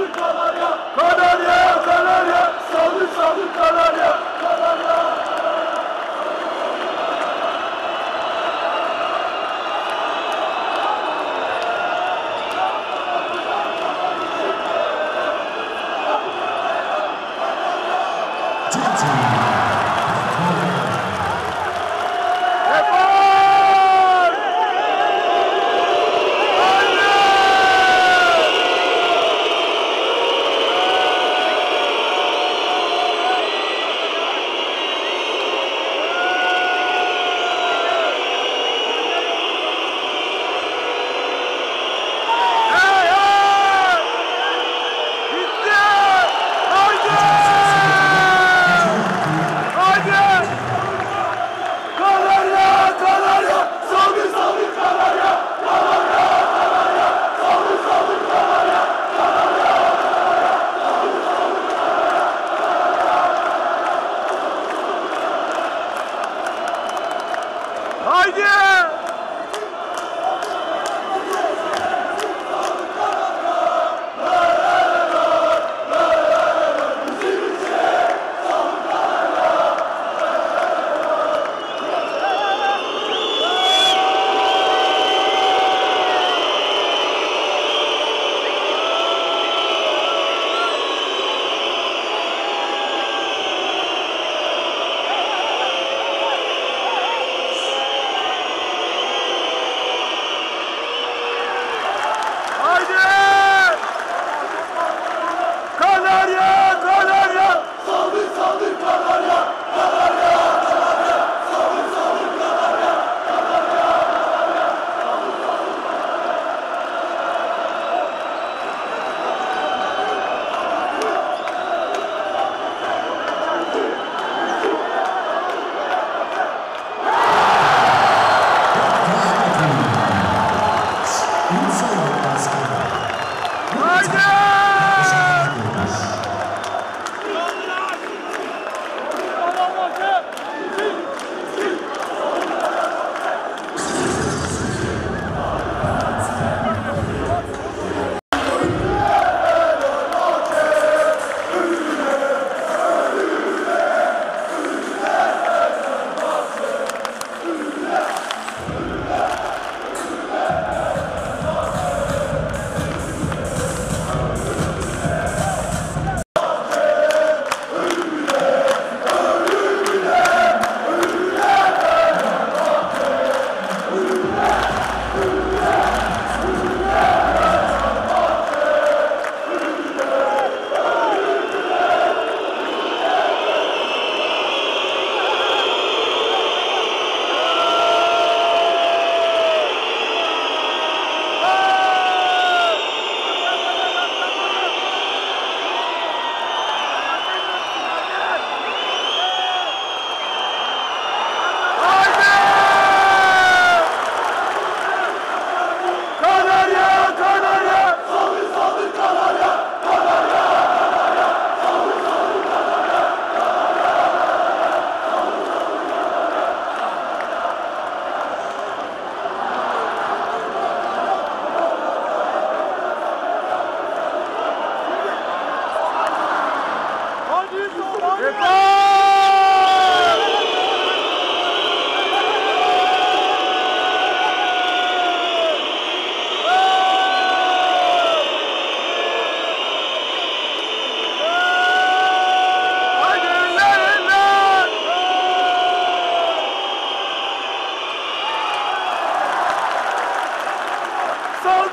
Good job.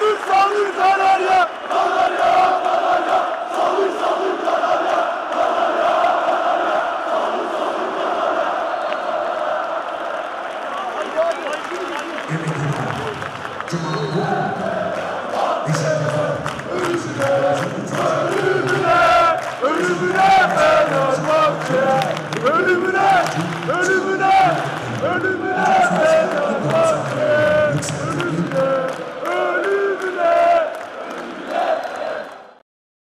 Salır salır Kanarya! Kanarya! Kanarya! Salır salır Kanarya! Kanarya! Kanarya! Salır salır Kanarya! Kanarya! Kanarya! Cuma bu